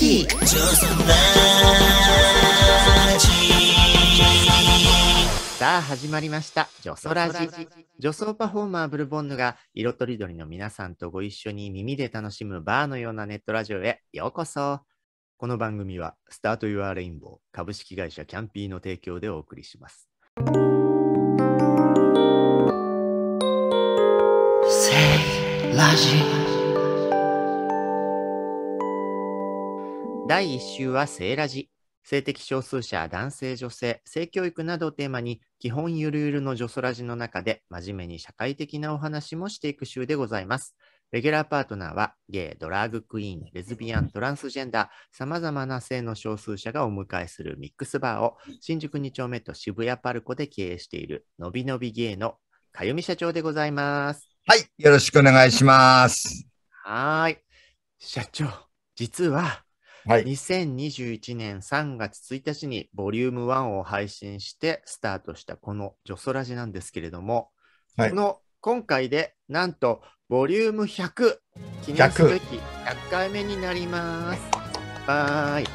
元気さあ始まりました「ジョソラジ」女装パフォーマーブルボンヌが色とりどりの皆さんとご一緒に耳で楽しむバーのようなネットラジオへ。ようこそ。この番組はスタート・ユア・レインボー株式会社キャンピーの提供でお送りします。ラジ第1週は性ラジ性的少数者、男性、女性、性教育などをテーマに、基本ゆるゆるの女装ラジの中で、真面目に社会的なお話もしていく週でございます。レギュラーパートナーは、ゲイ、ドラッグクイーン、レズビアン、トランスジェンダー、様々な性の少数者がお迎えするミックスバーを、新宿2丁目と渋谷パルコで経営している、のびのびゲイのかゆみ社長でございます。はい、よろしくお願いします。はーい。社長、実は、はい、2021年3月1日にボリューム1を配信してスタートしたこのジョソラジなんですけれども、はいこの今回でなんとボリューム100記念すべき100回目になります。はーい。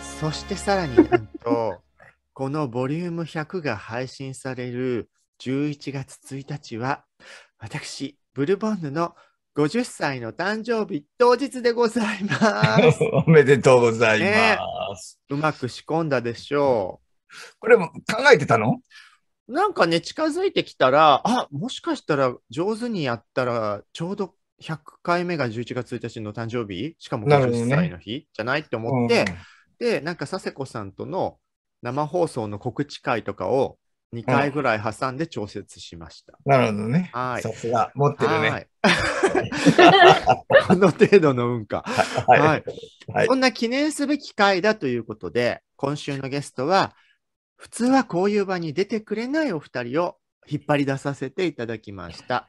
そしてさらになんと このボリューム100が配信される11月1日は私ブルボンヌの50歳の誕生日当日でございます。おめでとうございます。うまく仕込んだでしょこれも考えてたの？う。なんかね、近づいてきたら、あもしかしたら上手にやったら、ちょうど100回目が11月1日の誕生日、しかも50なるほどね歳の日、じゃないって思って、で、なんか佐世子さんとの生放送の告知会とかを2回ぐらい挟んで調節しました。なるほどね。はいさすが、持ってるはね。い。この程度の運か。はい。はいはいそんな記念すべき回だということで、今週のゲストは、普通はこういう場に出てくれないお二人を引っ張り出させていただきました。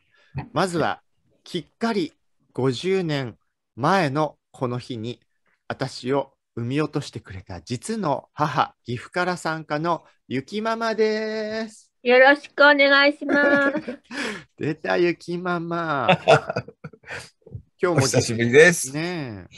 まずは、きっかり50年前のこの日に、私を産み落としてくれた実の母、岐阜から参加のゆきママです。よろしくお願いします。出たゆきママ。今お日も久しぶりです。ねえ。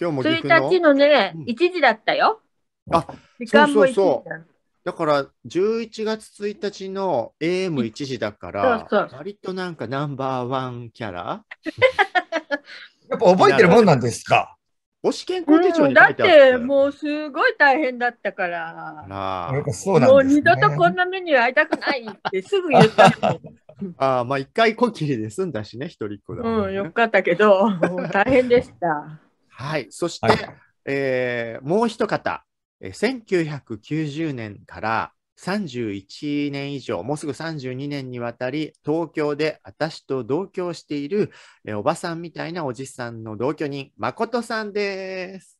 今日も岐阜1の日のねうん、1時だったよ。あ、時間も1時そうそうだだから11月1日の AM1 時だから、そうそう割となんかナンバーワンキャラ？やっぱ覚えてるもんなんですか？母子健康手帳うん、だっに書いてあったよてもうすごい大変だったから。あそうなもうんですね。二度とこんなメニュー会いたくないってすぐ言ったの。あー、まあ一回こきりで済んだしね、一人っ子だもんね、うん、よかったけど、もう大変でした。はい。そして、はいえーもう一方、えー1990年から31年以上、もうすぐ32年にわたり、東京で私と同居している、えーおばさんみたいなおじさんの同居人、誠さんです。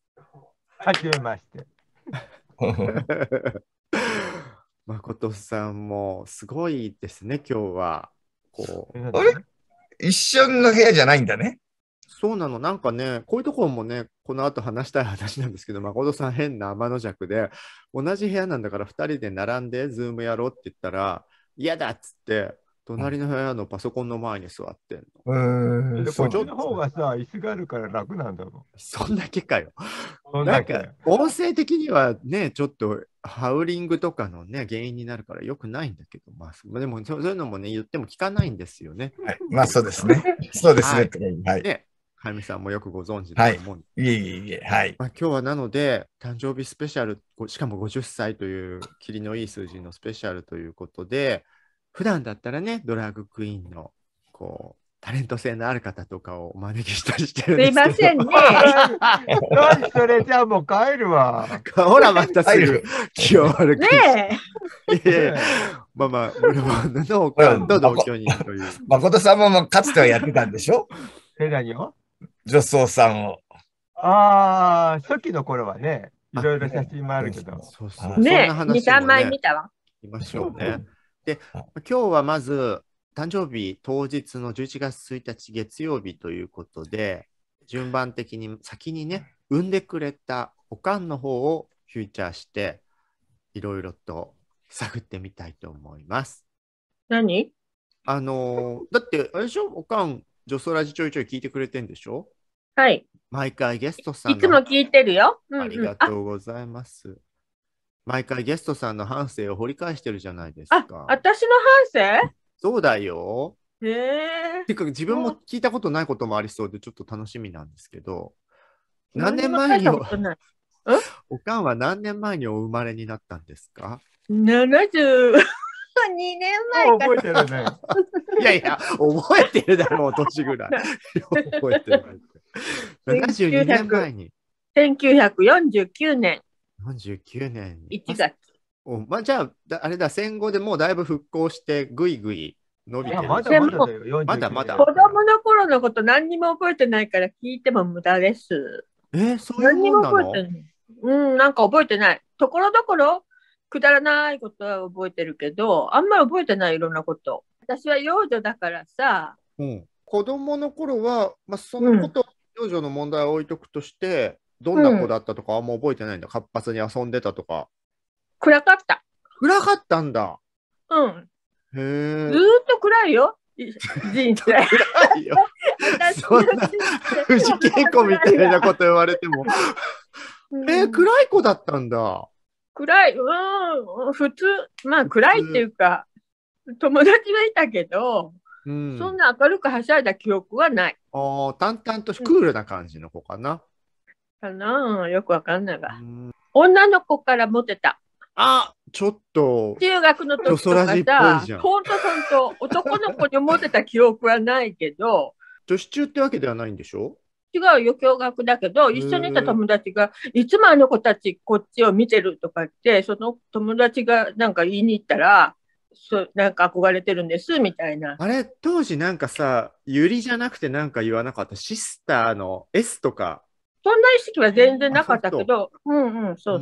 はじめまして。誠さんもすごいですね、今日は。こうあれ？一緒の部屋じゃないんだね。そうなの、なんかね、こういうところもね、この後話したい話なんですけど、誠さん変な天の弱で、同じ部屋なんだから2人で並んで、ズームやろうって言ったら、嫌だっつって、隣の部屋のパソコンの前に座ってんの。うーこっちの方がさ、椅子があるから楽なんだもそんだけかよ。なんか、音声的にはね、ちょっとハウリングとかのね、原因になるから良くないんだけど、まあ、でもそうそういうのもね、言っても聞かないんですよね。はいまあそうですね。そうですはいね。はい。ね、はみさんもよくご存知だと思うんでいえいえいえ。はい。まあ、今日はなので、誕生日スペシャル、ごしかも50歳という、キリのいい数字のスペシャルということで、普段だったらね、ドラッグクイーンの、こう、タレント性のある方とかをお招きしたりしてるんすですけど。いませんね。何それじゃあもう帰るわ。ほら、またすぐ気を悪くねして。いやいやまあまあ、ブルボンヌのおかんと同居人という。誠さんもまあかつてはやってたんでしょ？え、何を？女装さんを。ああ、初期の頃はね、いろいろ写真もあるけど。そうそう。ねえ、2、な話も3枚ね見たわ。いましょうね。であ、今日はまず、誕生日当日の11月1日月曜日ということで、順番的に先にね、産んでくれたおかんの方をフューチャーして、いろいろと探ってみたいと思います。何？あのーだって、あれでしょ？おかん、女装ラジちょいちょい聞いてくれてんでしょ？はい。毎回ゲストさんのいつも聞いてるよ。うんうんありがとうございます。毎回ゲストさんの半生を掘り返してるじゃないですあ、か。私の半そうだよ。生へえ。てか自分も聞いたことないこともありそうでちょっと楽しみなんですけど、何年前におおかんは何年前にお生まれになったんですか？72年前か覚えてるね。いやいや、覚えてるだろう、年ぐらい。覚えてる。72年前に、1949年49年に。1月。おまあ、じゃあだ、あれだ、戦後でもうだいぶ復興して、ぐいぐい伸びてまだまだだよ。まだまだ子供の頃のこと何にも覚えてないから聞いても無駄です。えーそういう何にもんなの？も覚えてない。うん、なんか覚えてない。ところどころくだらないことは覚えてるけど、あんまり覚えてないいろんなこと。私は幼女だからさ、うん、子供の頃は、まあ、そのこと、幼女の問題を置いとくとして、どんな子だったとかあんま覚えてないんだ。活発に遊んでたとか。暗かった。暗かったんだ。うん。へえ。っと暗いよ。い人生。暗いよ私そんな藤恵子みたいなこと言われても。うんえー、暗い子だったんだ。暗い、うん、普通、まあ暗いっていうか、友達はいたけど、うん。そんな明るくはしゃいだ記憶はないあー淡々とクールな感じの子かな。かな。よくわかんないがう。ん女の子からモテた。あ、ちょっと。中学の時とかさほんとほんと、男の子にモテた記憶はないけど、女子中ってわけではないんでしょ？違うよ、共学だけど、一緒にいた友達が、いつもあの子たちこっちを見てるとかって、その友達がなんか言いに行ったら、そうなんか憧れてるんです、みたいな。あれ、当時なんかさ、ゆりじゃなくてなんか言わなかった？シスターの S とか？そんな意識は全然なかったけど、うんうん、そうう。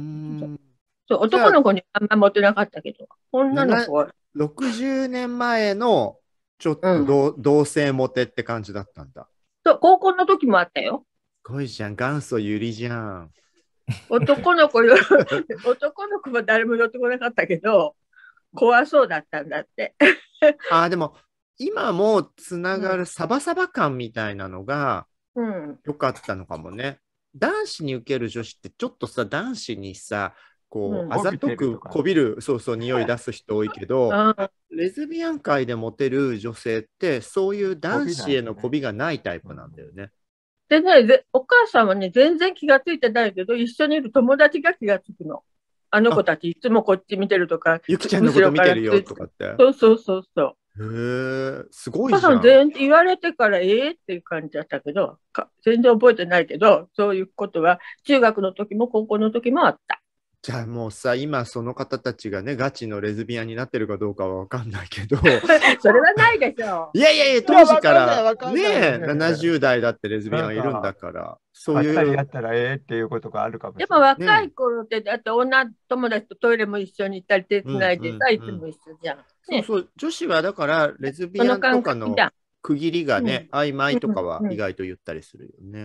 そう男の子にあんまモテなかったけど、女の子は、60年前のちょっと同,、同性モテって感じだったんだ。そう高校の時もあったよ。すごいじゃん。元祖ゆりじゃん。男の子よ、男の子は誰も寄ってこなかったけど、怖そうだったんだって。あーでも、今もつながるサバサバ感みたいなのがうん。良かったのかもね。男子に受ける女子ってちょっとさ、男子にさ、こう、うんあざとくこびる、そうそう、匂い出す人多いけど、あレズビアン界でモテる女性って、そういう男子への媚びがないタイプなんだよね。でねぜ、お母さんはね、全然気がついてないけど、一緒にいる友達が気がつくの。あの子たちいつもこっち見てるとか、ゆきちゃんのこと見てるよとかって。へそうそうそうそう。え、すごおいじゃん。母さん全然言われてからええっていう感じだったけどか、全然覚えてないけど、そういうことは中学の時も高校の時もあった。じゃあもうさ、今その方たちがね、ガチのレズビアンになってるかどうかはわかんないけど、それはないでしょいやいやいや、当時から。ねわかんない。70代だってレズビアンいるんだから、そういう。やったらええっていうことがあるかもしでれない。も若い頃って、だって女友達とトイレも一緒に行ったり手つないでさ、うんいつも一緒じゃん。そうそう、女子はだからレズビアンとかの。区切りがね、曖昧とかは意外と言ったりするよね。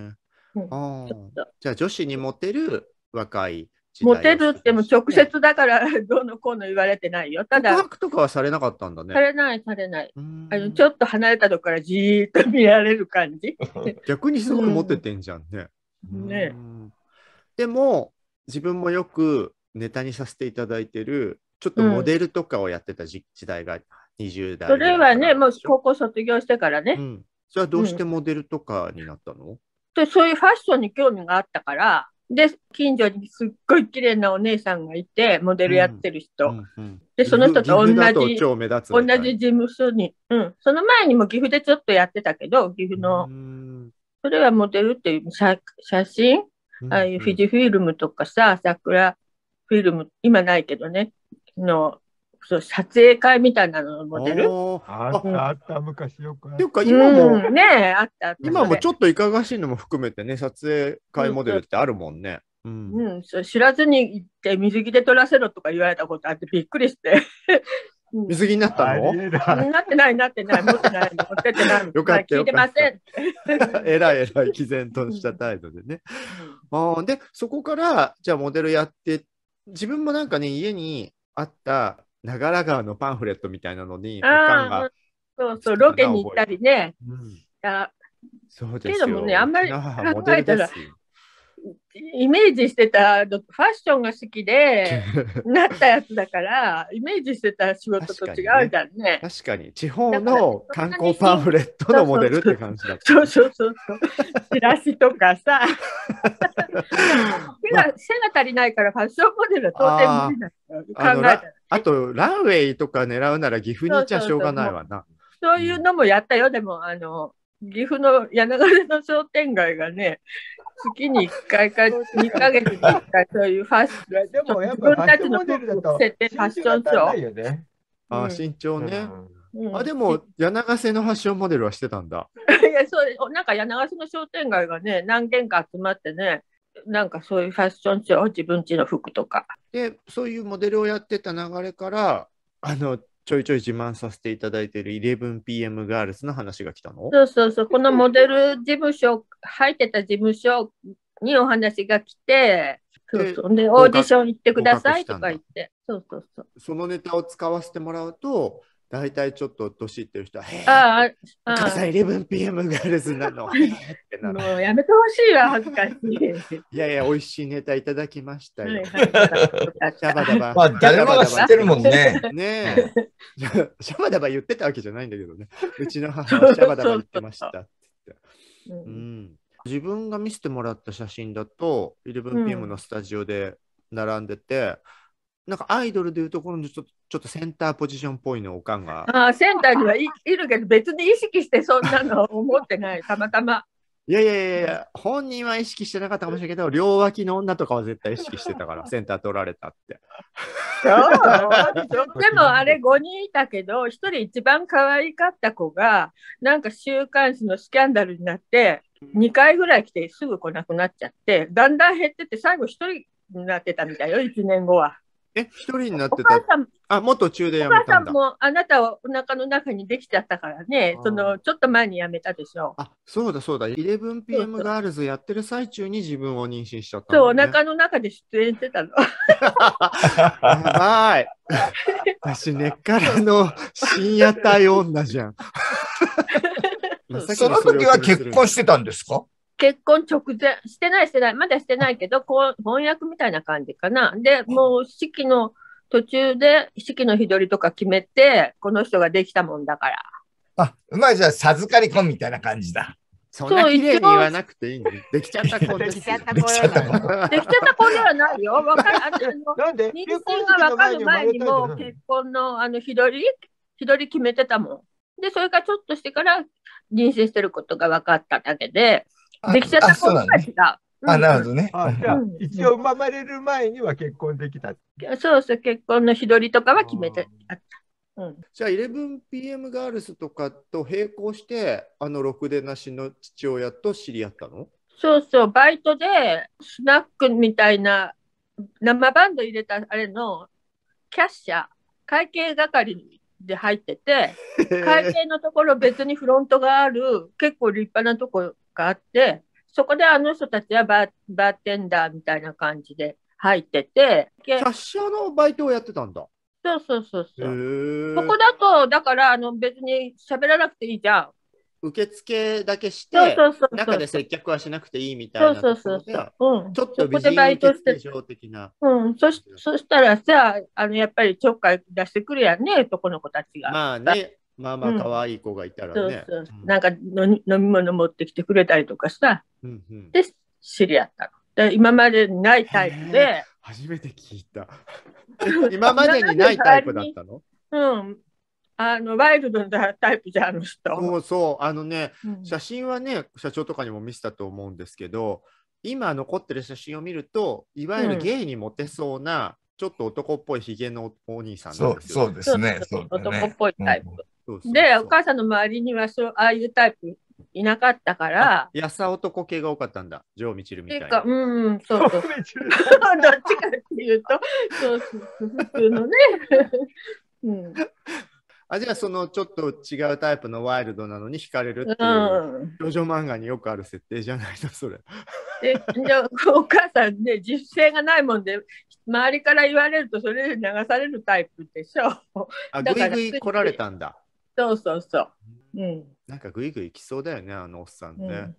うんあーちょっと。じゃあ女子にモテる若いモテるっても直接だから どうのこうの言われてないよ。た告だ、白とかはされなかったんだねさ。れないされない。あのちょっと離れたとこからじーっと見られる感じ。逆にすごいモテてんじゃんね。ねうんでも自分もよくネタにさせていただいてるちょっとモデルとかをやってた時時代が20代それはね、もう高こ校卒業してからね、うん、それはどうしてモデルとかになったの、でそういうファッションに興味があったから、で、近所にすっごい綺麗なお姉さんがいて、モデルやってる人。うんうんでその人と同じ同じ事務所に、うん。その前にも岐阜でちょっとやってたけど、岐阜の、うん。それはモデルっていう写写真？ああいうフィジフィルムとかさ、桜フィルム、今ないけどね、の、そう、撮影会みたいなののモデル？あった、あった、昔よくあっっていうかう今も、ん、ねえ、あったあった。今もちょっといかがわしいのも含めてね撮影会モデルってあるもんね。うんうん、そう知らずに行って水着で撮らせろとか言われたことあってびっくりして。うん水着になったあのない。なってない、なってない、持ってない、持ってってない。よかった聞いてません。えらいえらい毅然とした態度でね。あーで、そこから、じゃあモデルやって、自分もなんかね、家にあった長良川のパンフレットみたいなのに、おかんああが、、そうそう、ロケに行ったりね、うん。あそうですよ。けどもねあんまりうちの母モデルですよイメージしてたのファッションが好きで なったやつだから、イメージしてた仕事と違うじゃんね。確かに、地方の観光パンフレットのモデルって感じだった。そうそうそうそう。チラシとかさ。背が背が足りないからファッションモデルは到底無理だ考えたら。あと、ランウェイとか狙うなら岐阜に行っちゃしょうがないわな。そういうのもやったよ。でも、あの、岐阜の柳ヶ瀬の商店街がね、月に1回か2ヶ月に1回そういうファッシいやでもやっ自分ぱファッションたちのモデルだと服を着せてファッションショー。よね。あうん身長ね。うんあ、でも、柳ヶ瀬のファッションモデルはしてたんだ。いやそうなんか柳ヶ瀬の商店街がね、何軒か集まってね、なんかそういうファッションショー、自分家の服とか。で、そういうモデルをやってた流れから、あの、ちょいちょい自慢させていただいている 11PM ガールズの話が来たの？そうそうそう、このモデル事務所、入ってた事務所にお話が来て、そうそう。で、オーディション行ってくださいとか言って、そうそうそう。そのネタを使わせてもらうと、大体ちょっと年いってる人は、ああ、あお母さん 11PM ガールズなの？ってなあ、るもうやめてほしいわ、恥ずかしい。いやいや、美味しいネタいただきましたよ。シャバダバ。まあ、誰もが知ってるもんね。ねえ。シャバダバ言ってたわけじゃないんだけどね。うちの母はシャバダバ言ってましたって言って。ううんん、自分が見せてもらった写真だと、11PM のスタジオで並んでて、なんかアイドルでいうところのちょっとちょっとセンターポジションっぽいのおかんが。ああセンターにはい、いるけど、別に意識してそんなの思ってない、たまたま。いやいやいやいや、本人は意識してなかったかもしれないけど、両脇の女とかは絶対意識してたから、センター取られたって。そうでもあれ 5人いたけど、1人一番可愛かった子が、なんか週刊誌のスキャンダルになって、2回ぐらい来てすぐ来なくなっちゃって、だんだん減ってって、最後1人になってたみたいよ、1年後は。え、一人になっおてた。母さんあ、もっと中でやお母さん。もあなたはお腹の中にできちゃったからねそのちょっと前に辞めたでしょ。あ、そうだそうだ。11PM そうそうガールズやってる最中に自分を妊娠しちゃったそう、お。腹の中で出演してたの。やばい。私、根っからの深夜帯女じゃん。その時は結婚してたんですか？結婚直前、してないしてない、まだしてないけど、こう翻訳みたいな感じかな。で、もう式の途中で式の日取りとか決めて、この人ができたもんだから。あ、まあじゃあ授かり婚みたいな感じだ。そんな綺麗に言わなくていいの。できちゃった子です できちゃったできちゃった子。できてた子ではないよ。わかる？あ なんで？妊娠が分かる前にもう結婚のあの日取り、日取り決めてたもん。で、それからちょっとしてから妊娠してることが分かっただけで、できちゃったあそう子なんだね。が違う。あ、なるほどね。あ、じゃあうん、一応生まれる前には結婚できた。そうそう、結婚の日取りとかは決めてあった。うん、じゃあ 11PM ガールズとかと並行して、あの、ろくでなしの父親と知り合ったの？そうそう、バイトでスナックみたいな生バンド入れたあれのキャッシャー、会計係で入ってて、会計のところ別にフロントがある結構立派なとこがあって、そこであの人たちはバーバーテンダーみたいな感じで入ってて、でキャッシャーのバイトをやってたんだ。そうそうそうへそう。ーそこだと、だからあの別に喋らなくていいじゃん。受付だけして、そうそうそうそう。中で接客はしなくていいみたそいうなそうそうところで、そう。うん。ちょっとそこでバ美人イトして受付嬢的な。うん、そしそしたらさ、あのやっぱりちょっかい出してくるやんね、男の子たちが。まあね、まあまあ可愛い子がいたらね。そうそう。うん。なんか飲み飲み物持ってきてくれたりとかさ、うんうん。で、知り合ったの。で今までにないタイプで、初めて聞いた。今までにないタイプだったの？うん、あのワイルドなタイプじゃん、あの人。そうそう、あのね、うん。写真はね、社長とかにも見せたと思うんですけど、今残ってる写真を見ると、いわゆるゲイにモテそうな、ちょっと男っぽいひげのお兄さんなそう、んですよ、そうですね。そうだね。男っぽいタイプ。で、お母さんの周りにはそうああいうタイプいなかったから、やさ男系が多かったんだ、ジョー・ミチルみっていうか、たいな。うん、そうそう。どっちかっていうと、そうそうそう、普通のね。うん。あじゃあ、そのちょっと違うタイプのワイルドなのに惹かれるっていう、うん、少女漫画によくある設定じゃないの、それ。ででお母さんね実践がないもんで周りから言われるとそれで流されるタイプでしょあ、だからぐいぐい来られたんだ。そうそうそう、うん、なんかぐいぐい来そうだよね、あのおっさんね。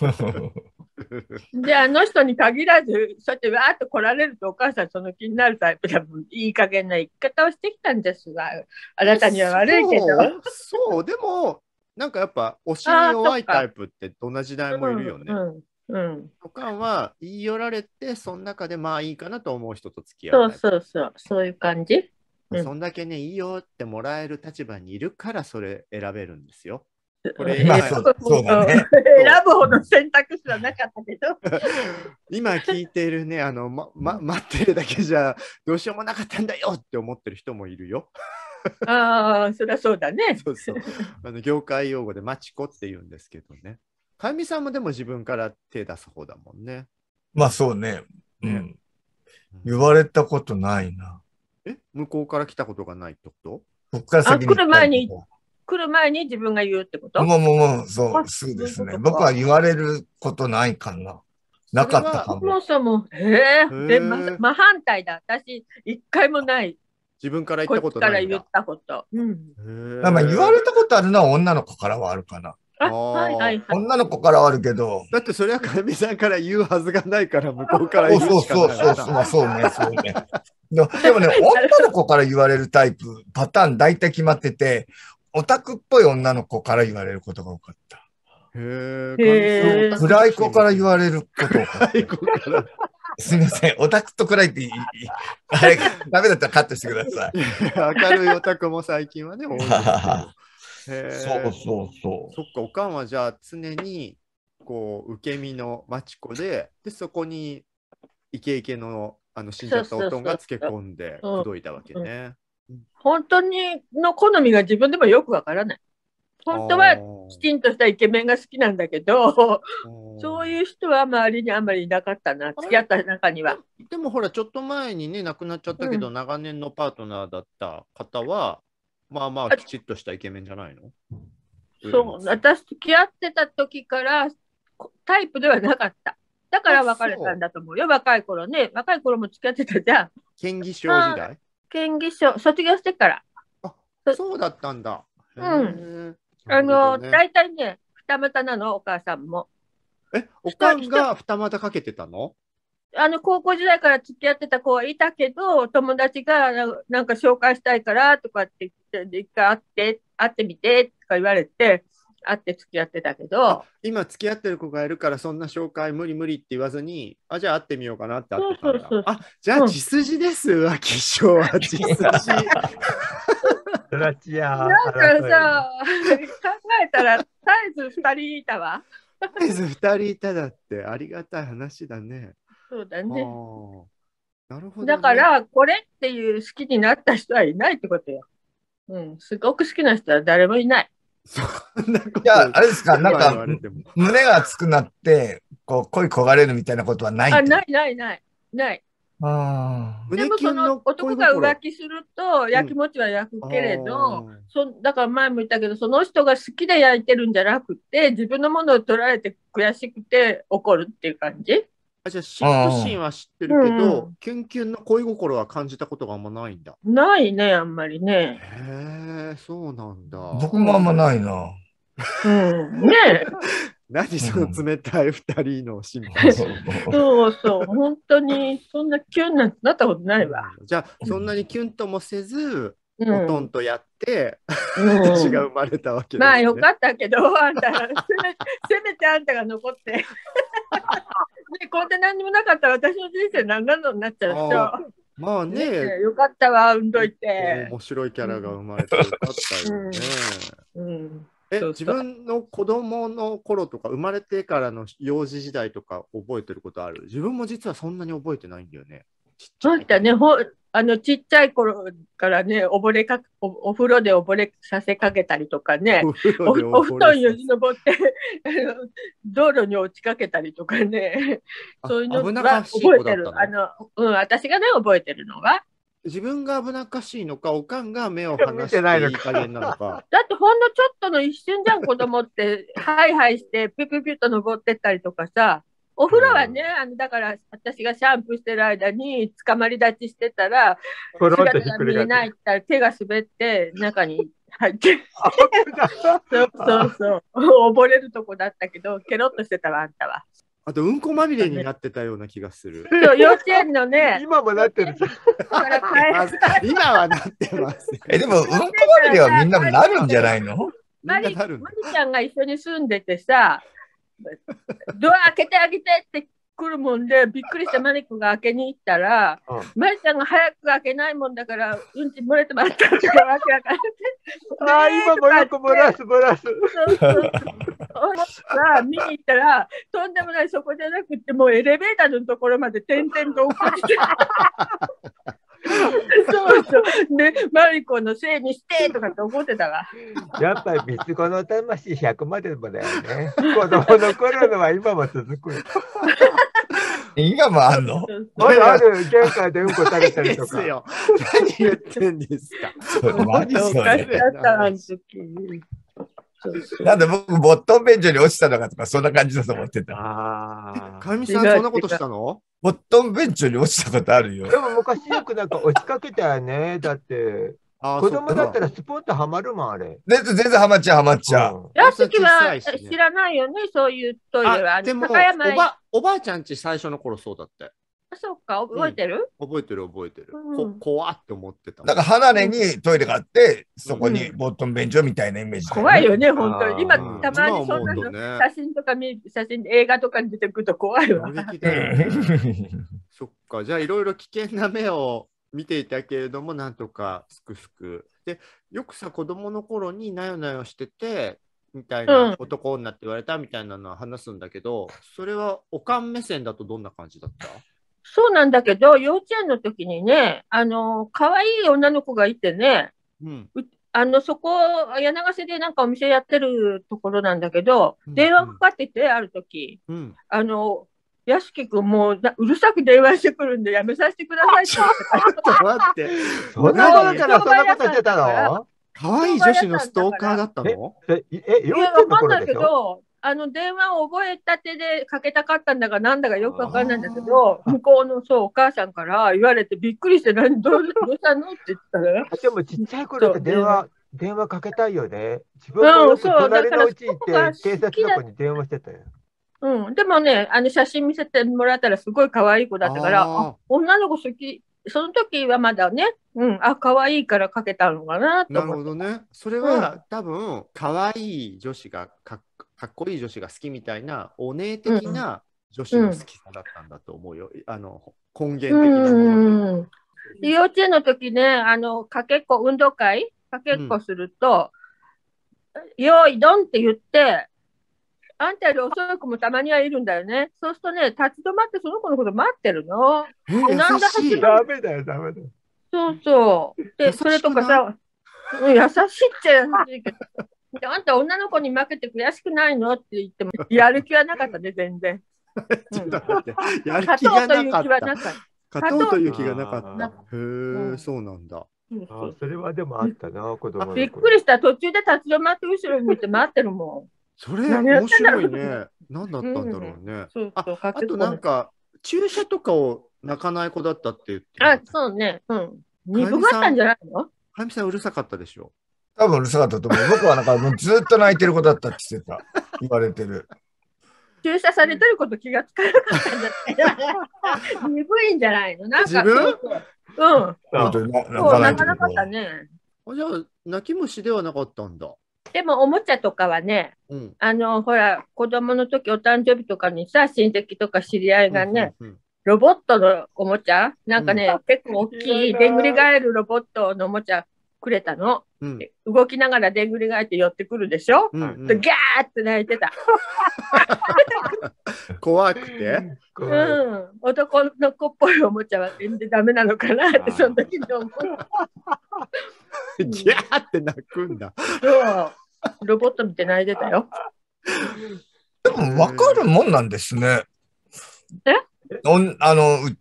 で、あの人に限らず、そうやってわーっと来られるとお母さんその気になるタイプだもん。いい加減な生き方をしてきたんですが、あなたには悪いけど。そうそう、でも、なんかやっぱ、推しに弱いタイプってどんな時代もいるよね。うんうん、おかんは言い寄られて、その中でまあいいかなと思う人と付き合うそう。そうそう、そういう感じ。うんそんだけね、いいよってもらえる立場にいるから、それ選べるんですよ。これうんまあそうそうだね。選ぶほど選択肢はなかったけど。今聞いているね、あの、ま、ま、待ってるだけじゃどうしようもなかったんだよって思ってる人もいるよ。ああ、そりゃそうだね。そうそう。あの業界用語でマチコって言うんですけどね。かゆみさんもでも自分から手出す方だもんね。まあそうね。うん。ね言われたことないな。え向こうから来たことがないってこと？こっから先にあ来る前に来る前に自分が言うってこと？もうもうもう、そう、あそうですね。僕は言われることないかな。なかったかそもも。そも、えー、で、ま、真反対だ。私、一回もない。自分から言こったこっちから言っとないんだ。たこと。うん。へーまあ言われたことあるのは女の子からはあるかな。あ、あーはいはいはい。女の子からはあるけど、だってそれはかゆみさんから言うはずがないから向こうからそうそう言うしかそうそう、ないな。まあそうね、そうね。でもね、女の子から言われるタイプ、パターン大体決まってて、オタクっぽい女の子から言われることが多かった。へーへー暗い子から言われること多かっ暗い子から。た。すみません、オタクと暗いっていい、いいあれ、ダメだったらカットしてください。明るいオタクも最近はね、多いですけど。へーそうそうそそっか、おかんはじゃあ常にこう受け身のマチコで、でそこにイケイケのあの死んじゃったおとんがつけ込んでそうそうそう口説いたわけね。本当にの好みが自分でもよくわからない。本当はきちんとしたイケメンが好きなんだけど、そうう。いう人は周りにあんまりいなかったな、付き合った中には。でもほら、ちょっと前にね、亡くなっちゃったけど、長年のパートナーだった方は、まあまあ、きちっとしたイケメンじゃないの？そう、私付き合ってた時からこタイプではなかった。だから別れたんだと思うよ、若い頃ね。若い頃も付き合ってたじゃん。県議賞時代？県議所、卒業してから。そうだったんだ。へんーあの、大体ね、二股なの、お母さんも。え、おかんが二股かけてたの？あの、高校時代から付き合ってた子はいたけど、友達がななんか紹介したいからとかって言って、で一回会って、会ってみてとか言われて、会って付き合ってたけど、今付き合ってる子がいるからそんな紹介無理無理って言わずに、あ、じゃあ会ってみようかなって会ってたんだ。そうそうそうあ、じゃあうん血筋ですわ、気象は 血筋。なんかさ、考えたら、絶えず二人いたわ。とりあえず二人いただってありがたい話だね。あそうだね。ーなるほど、ね。だか、ら、これっていう好きになった人はいないってことよ。うん、すごく好きな人は誰もいない。そんなこといや、あれですか、なんか胸が熱くなって、こう、恋焦がれるみたいなことはないあ、ないないない。ない。あでもその男が浮気すると、やきもちは焼くけれど、うんそだから前も言ったけど、その人が好きで焼いてるんじゃなくて、自分のものを取られて悔しくて怒るっていう感じ？あじゃあ嫉妬心は知ってるけうんど、うキュンキュンの恋心は感じたことがあんまないんだ。ないね、あんまりね。へえ、そうなんだ。あ。僕もあんまないな。うん。ねえ 何その冷たい二人の心配性。そうそう、本当に、そんなキュンなんてなったことないわ。じゃあ、そんなにキュンともせず、うん。おとんとやって、うん私が生まれたわけです、ね。まあよかったけど、あんた、せめてあんたが残って。ね、こんで何にもなかったら私の人生何なのになっちゃうでしあょ。まあね、ねよかったわ、産んどいて。面白いキャラが生まれてよかったよね。うん。うそう自分の子供の頃とか生まれてからの幼児時代とか覚えてることある？自分も実はそんなに覚えてないんだよね。ちっちゃそういったね、ほあのちっちゃい頃からね、溺れかおお風呂で溺れさせかけたりとかね、お風お布団よじ溺登って 道路に落ちかけたりとかね、あそういうのは覚えてる。あの、うん、私がね、覚えてるのは。自分が危なっかしいのか、おかんが目を離して見てないのかいい加減なのか。だってほんのちょっとの一瞬じゃん、子供って、ハイハイして、ピュピュピュと登ってったりとかさ、お風呂はね、あのだから私がシャンプーしてる間に、捕まり立ちしてたら、姿が見えないって言ったら手が滑って、中に入ってる。そうそうそう。溺れるとこだったけど、ケロッとしてたわ、あんたは。あと、うんこまみれになってたような気がする。そう幼稚園のね、今もなってる 今はなってます。え、でも、うんこまみれはみんなもなるんじゃないの？マリマリちゃんが一緒に住んでてさ、ドア開けてあげてって来るもんで、びっくりしてマリコが開けに行ったら、うんマリちゃんが早く開けないもんだから、うんち漏れてまったとかわけわかんない。ああ、今もよく漏らす漏らす。そうそうそう。さ 見に行ったら、とんでもないそこじゃなくて、もうエレベーターのところまで点々と送ってて。そうそう。で、マリコのせいにしてとかって怒ってたわ。やっぱり三つ子の魂100までもだよね。子供の頃のは今も続くよ。今もあんの？あるある、玄関でうんこ食べたりとか。ですよ。何言ってんですか？それ何それなんで僕、ボットン便所に落ちたのかとか、そんな感じだと思ってた。ああ。かみさん、そんなことしたの？ボットン便所に落ちたことあるよで。も昔よくなんか落ちかけたよね。だって、あ子供だったら。らスポンとはまるもん、あれ。全然全然ハマっちゃう、ハマっちゃう。うん屋敷小さは知らないよね、そういうトイレは。あでもお高山へば、おばあちゃんち最初の頃そうだって。あそうか、覚えてる、覚えてる覚えてる。うん。こ怖って思ってた。だから離れにトイレがあって、そこにボットン便所みたいなイメージね、怖いよね、本当に。今、たまにそんなのね写真とか見る、写真、映画とかに出てくると怖いわ。ね。ん そっか、じゃあいろいろ危険な目を見ていたけれども、なんとかすくすく。で、よくさ、子供の頃になよなよしてて、みたいな、うん。男女って言われたみたいなのは話すんだけど、それはおかん目線だとどんな感じだった？そうなんだけど、幼稚園の時にね、あの、可愛い女の子がいてね、うん。あの、そこ、柳瀬でなんかお店やってるところなんだけど、うん。電話かかってて、ある時、うん。あの、屋敷君もうなうるさく電話してくるんでやめさせてくださいって言ってた。ちょっと待って、そんな頃からそんなことしてたの？可愛い女子のストーカーだったの？え、え幼いや、稚園のわかんないけ頃でしょど、あの、電話を覚えたてでかけたかったんだかなんだかよくわかんないんだけど、向こうのそう、お母さんから言われてびっくりして、何、どうしたのって言ったら、あでもちっちゃい頃って電話、電話かけたいよね。自分も隣のうち行って警察の子に電話してたよ。うん、でもね、あの写真見せてもらったらすごい可愛い子だったから、女の子好き、その時はまだね、うん、あ、可愛いからかけたのかなとなる思って。ほどね。それは、多分可愛い女子がかっかっこいい女子が好きみたいなお姉的な女子の好きさだったんだと思うよ。あの根源的うな幼稚園の時ね、あの、かけっこ、運動会？かけっこすると、よーい、どんって言って、あんたより遅い子もたまにはいるんだよね。そうするとね、立ち止まってその子のこと待ってるの。え優なんだしい。ダメだよ、ダメだよ。そうそう。で、それとかさ、うん優しいっちゃ優しいけど。であんた女の子に負けて悔しくないの？って言っても、やる気はなかったね、全然。ちょっと待ってやる勝気がとうというなかった。気はなかった。勝とうという気がなかっあた。へえ、うんそうなんだ。それはでもあったな、子供。びっくりした。途中で立ち止まって後ろ見て待ってるもそれ面白いうね。何だったんだろうねん。。そうあそう、かあとなんか注射とかを泣かない子だったって言ってあ、そうね。うん。鈍かったんじゃないの？はみさんうるさかったでしょ？多分うるさかったと思う。僕はなんかもうずっと泣いてる子だったって言ってた。言われてる。注射されてること気がつかなかったんじゃない？鈍いんじゃないの？なんか自分？そうそううん。そう、かなかなかったね。あじゃあ泣き虫ではなかったんだ。でも、おもちゃとかはね、うん。あの、ほら、子供の時お誕生日とかにさ、親戚とか知り合いがね、うんうんロボットのおもちゃ？なんかね、結構大きい、でんぐり返るロボットのおもちゃくれたの。うん動きながらでんぐり返って寄ってくるでしょ、うんうんでギャーって泣いてた。怖くて？こううん。男の子っぽいおもちゃは全然ダメなのかなって、その時に思う。ギャーって泣くんだ。そう。ロボット見て泣いてたよ。でも分かるもんなんですね。え？おんあのう、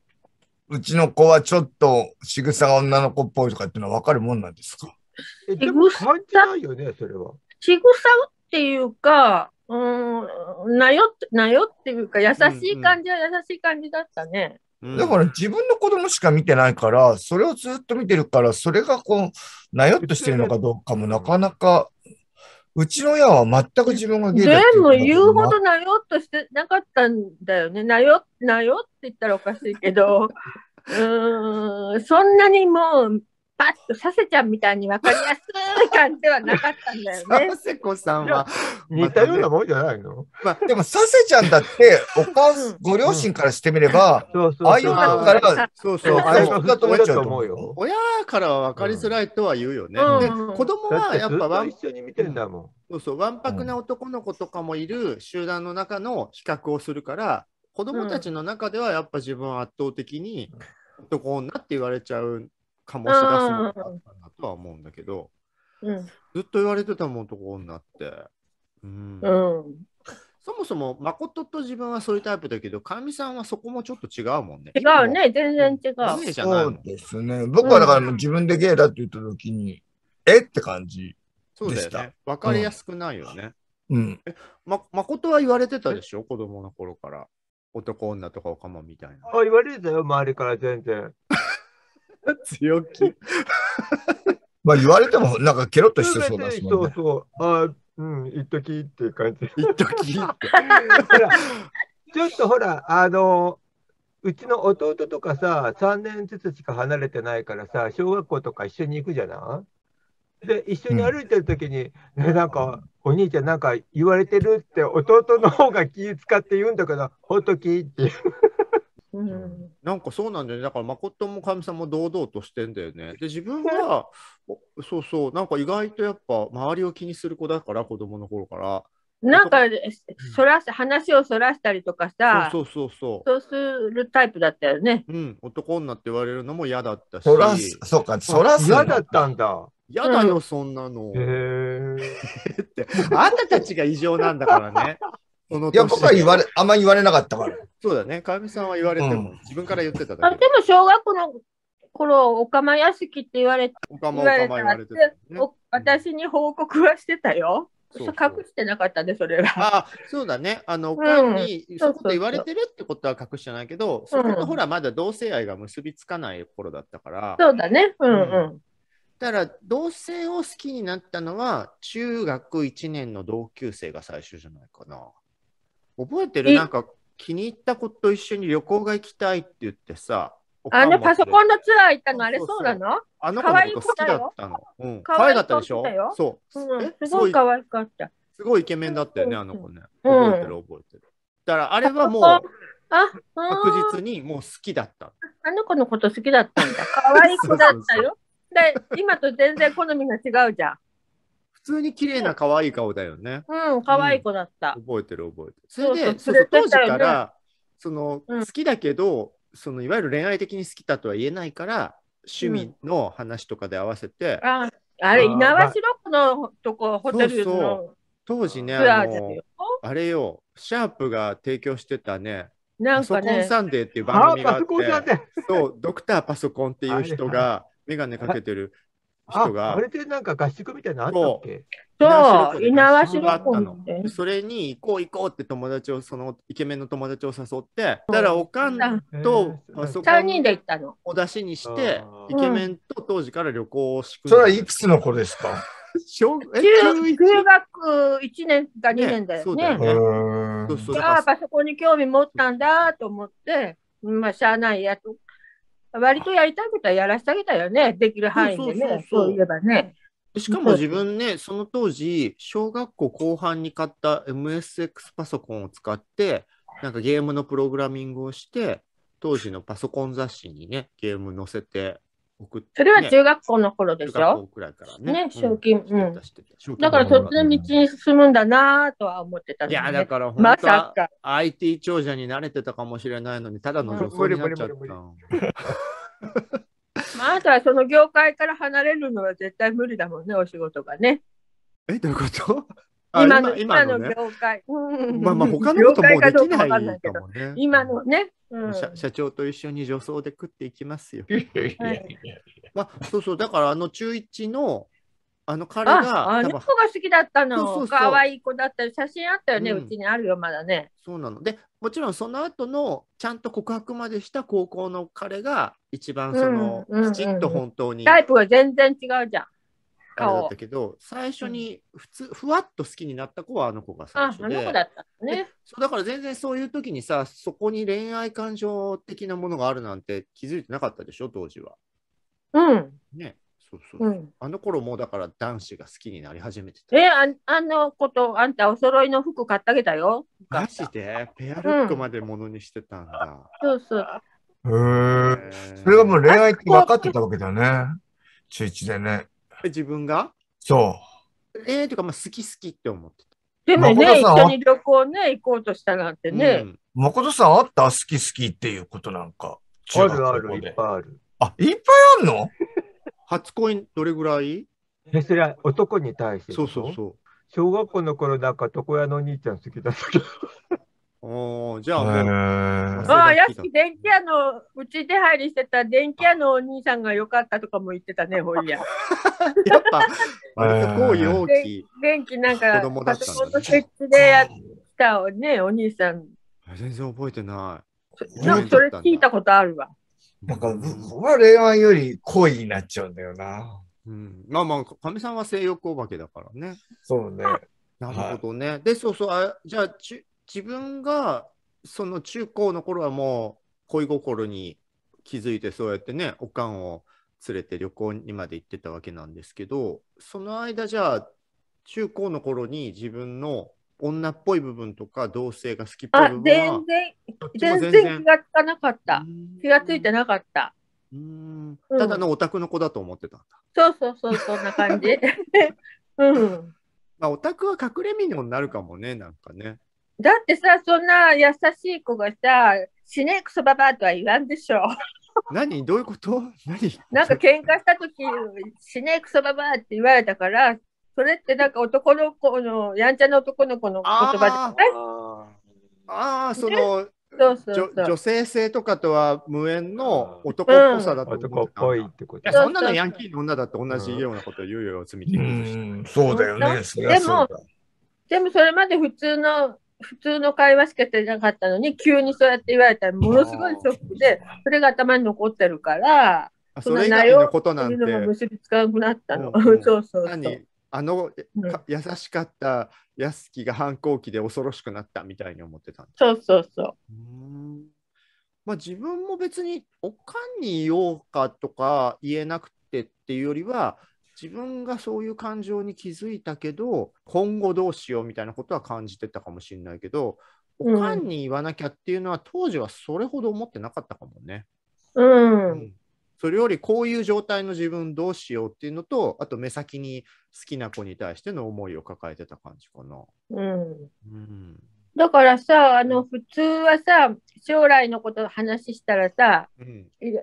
うちの子はちょっと仕草が女の子っぽいとかっていうのは分かるもんなんですか？えでも感じないよね、それは。仕草っていうか、うーん、なよって、なよっていうか、優しい感じは優しい感じだったね。うんだから自分の子供しか見てないから、それをずっと見てるから、それがこう、なよっとしてるのかどうかもなかなか、うちの親は全く自分がゲイだって全部言うほどなよっとしてなかったんだよね。なよ、なよって言ったらおかしいけど、うん、そんなにもう、パッとさせちゃんみたいに分かりやすい感じではなかったんだよね。させこさんは、似たようなもんじゃないの？でも、サセちゃんだって、お母うん。ご両親からしてみれば、そうそうああいうのから、そうそうそう、あれがあれが普通だと思うよ。親からは分かりづらいとは言うよね。うん。でうん子供はやっぱワンと一緒に見てんだもそうそうわんぱくな男の子とかもいる集団の中の比較をするから、子供たちの中ではやっぱ自分は圧倒的に男女って言われちゃう醸し出すのかなとは思うんだけど、うん。ずっと言われてたもん男女って。うんうん。そもそも誠と自分はそういうタイプだけど、かみさんはそこもちょっと違うもんね。違うね、全然違う。ゲイじゃないも。そうんですね。僕はだからもう自分でゲイだって言った時に、えって感じ。そうだよでしたね。分かりやすくないよね。うん。ま、誠は言われてたでしょ？子供の頃から。男女とかおかまみたいな。ん。あ、言われてたよ、周りから全然。強気。まあ言われてもなんかケロッとしてそうだしね。そうそう。あ、うん、一時っていう感じ。一時って。ちょっとほら、あの、うちの弟とかさ、3年ずつしか離れてないからさ、小学校とか一緒に行くじゃない？で、一緒に歩いてるときに、ね、なんか、お兄ちゃんなんか言われてるって弟の方が気使って言うんだけど、ほっときっていう。うん。なんかそうなんだよね。だから誠もかみさんも堂々としてんだよね。で、自分は、おそうそう、なんか意外とやっぱ周りを気にする子だから、子供の頃から。なんか、そらし、話をそらしたりとかさ、そうそうそうそそうするタイプだったよね。う。うん、男女って言われるのも嫌だったし。そらす、そうか、そらす。嫌だったんだ。嫌だよ、そんなの。へえ。って。あんたたちが異常なんだからね。そのいや、僕は言われれ、あんま言われなかったから。そうだね。かみさんは言われても、うん自分から言ってただあけで。でも小学校の頃、おかま屋敷って言われおかま言われおかま言われてね。お私に報告はしてたよ。そうそう隠してなかったね、それは。あそうだね。あの、おかんに、うんそういうこと言われてるってことは隠してないけど、そことうんほら、まだ同性愛が結びつかない頃だったから、そうだね。うんうん。だから、同性を好きになったのは、中学1年の同級生が最初じゃないかな。覚えてる？いなんか、気に入った子と一緒に旅行が行きたいって言ってさ、あのパソコンのツアー行ったの、あれそうなのあの子のこと好きだったの。うん、可可愛かったでしょ？そう。うんえ、すごい可愛かった。すごいイケメンだったよね、あの子ね。うん覚えてる覚えてる。だから、あれはもうあ、確うん実にもう好きだった。あの子のこと好きだったんだ。可愛い子だったよ。で、今と全然好みが違うじゃん。普通に綺麗な可愛い顔だよね。うん、可愛い子だった。覚えてる覚えてる。それで、そうそうそうそう当時から、その、うん好きだけど、そのいわゆる恋愛的に好きだとは言えないから、趣味の話とかで合わせて、ああれ、猪苗代湖のとこ、ホテルそうの当時ね、あ。あれよ、シャープが提供してたね、パソなんかね、コンサンデーっていうあ番組があって、で。そう、ドクターパソコンっていう人が、メガネかけてるあ人、が。あ、れでなんか合宿みたいなのあったっけ？そう、猪苗合宿があったの。それに行こう行こうって友達を、そのイケメンの友達を誘って、だからおかんとパソコ3人ンで行ったの。を出しにしてあ、イケメンと当時から旅行を仕組それはいくつの子ですか？小え中中学1年か2年だよね。そうだよね。ああ、パソコンに興味持ったんだと思って、まあ、しゃあないやと。割とやりたいことはやらせてあげたよね。できる範囲でね。そうそういえばね。しかも自分ね、その当時、小学校後半に買った MSX パソコンを使って、なんかゲームのプログラミングをして、当時のパソコン雑誌にね、ゲーム載せて送って、それはね中学校の頃でし中学校ょくらいからね。ねうん賞金うんだからそっちの道に進むんだなとは思ってたのいや、だね。から本ま当はさか。IT 長者に慣れてたかもしれないのに、ただの女装になっちゃった。まあ、あなたはその業界から離れるのは絶対無理だもんね、お仕事がね。え、どういうこと？あ今の今今のね。業界。うんまあまあ、他のこともうできないわかんないけどかもね。今のね。うん社社長と一緒に女装で食っていきますよ。まあ、そうそう、だからあの中1のあの彼が、あ、の子が好きだったそうそうそうの。可愛い子だったり、写真あったよね、うちにあるよ、まだね。そうなの。で、もちろんその後のちゃんと告白までした高校の彼が一番その、うんうんうんきちっと本当にタイプが全然違うじゃん。あれだっ顔た。けど、最初に普通、ふわっと好きになった子はあの子が最あ、初で。あの子だったね。そうだから全然そういう時にさ、そこに恋愛感情的なものがあるなんて気づいてなかったでしょ、当時は。うん。ね。そうそうそう、うん。あの頃もだから男子が好きになり始めてた。え、ああの子とあんたお揃いの服買ってあげたよ。マジで？ペアルックまでものにしてたんだ。そうそう。へえ。へーそれがもう恋愛って分かってたわけだね。中1でね。え自分が？そえー、というか、まあ、好き好きって思ってた。でもね、一誠さん緒に旅行ね、行こうとしたなんてね。うんう。誠さんあった好き好きっていうことなんか？あるある、いっぱいある。あ、いっぱいあんの？初恋どれぐらい？え、それは男に対して。そうそうそう。小学校の頃なんか床屋のお兄ちゃん好きだったけど。じゃあもう、へーああ、屋敷電気屋の、うち出入りしてた電気屋のお兄さんが良かったとかも言ってたね、ほいや。やっぱ、割と好意大きい。電気なんか、子供だパソコンと設置でやったね、お兄さん。全然覚えてななんかそれ聞いたことあるわ。い。なんか、僕は恋愛より恋になっちゃうんだよな。うん、まあまあ、かみさんは性欲お化けだからね。そうね。なるほどね。で、そうそう、あじゃあち、自分が、その中高の頃はもう恋心に気づいて、そうやってね、おかんを連れて旅行にまで行ってたわけなんですけど、その間、じゃあ、中高の頃に自分の女っぽい部分とか、同性が好きっぽいあ部、分全は、然、どっちも全然気がつかなかった。うん気がついてなかった。うんうんただのオタクの子だと思ってたんだ。そうそうそう、そんな感じ。うん。まあ、オタクは隠れ蓑になるかもね、なんかね。だってさ、そんな優しい子がさ、死ねクソババアとは言わんでしょ。何？どういうこと？何？なんか喧嘩したとき、死ねクソババアって言われたから、それってなんか男の子の、やんちゃな男の子の言葉じゃない？ああ、その、そうそう女そう。女性性とかとは無縁の男っぽさだと思ってたんだ男っぽいってこといや、そんなのヤンキーの女だって同じようなこと言うよ、罪う的に。ん、そうだよね。そりゃそうだ。でもそれまで普通の、普通の会話しかしてなかったのに、急にそうやって言われたら、ものすごいショックで、それが頭に残ってるから、あそれ以外のことなんてのが、結びつかなくなったの。うんうん そうそうそう。何？あの、うんか優しかった安木が反抗期で恐ろしくなったみたいに思ってたんだ。そうそうそう。うまあ、自分も別におかんに言おうかとか言えなくてっていうよりは自分がそういう感情に気づいたけど今後どうしようみたいなことは感じてたかもしれないけどおうんかんに言わなきゃっていうのは当時はそれほど思ってなかったかもね。うん。うんそれよりこういう状態の自分どうしようっていうのとあと目先に好きな子に対しての思いを抱えてた感じかな。うん。うんだからさ、あの、普通はさ、将来のこと話したらさ、うんい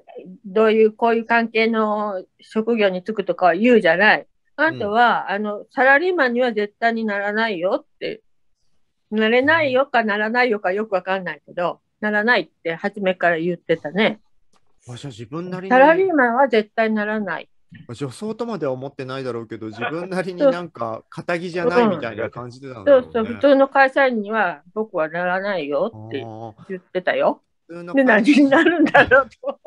どういう、こういう関係の職業に就くとかは言うじゃない。あんたは、あの、サラリーマンには絶対にならないよって、なれないよかならないよかよくわかんないけど、ならないって初めから言ってたね。あじゃあ自分なりにサラリーマンは絶対ならない。女装とまでは思ってないだろうけど、自分なりになんか、肩着じゃないみたいな感じでたんだろうね。そうそう、普通の会社員には僕はならないよって言ってたよ。普通ので、何になるんだろうと。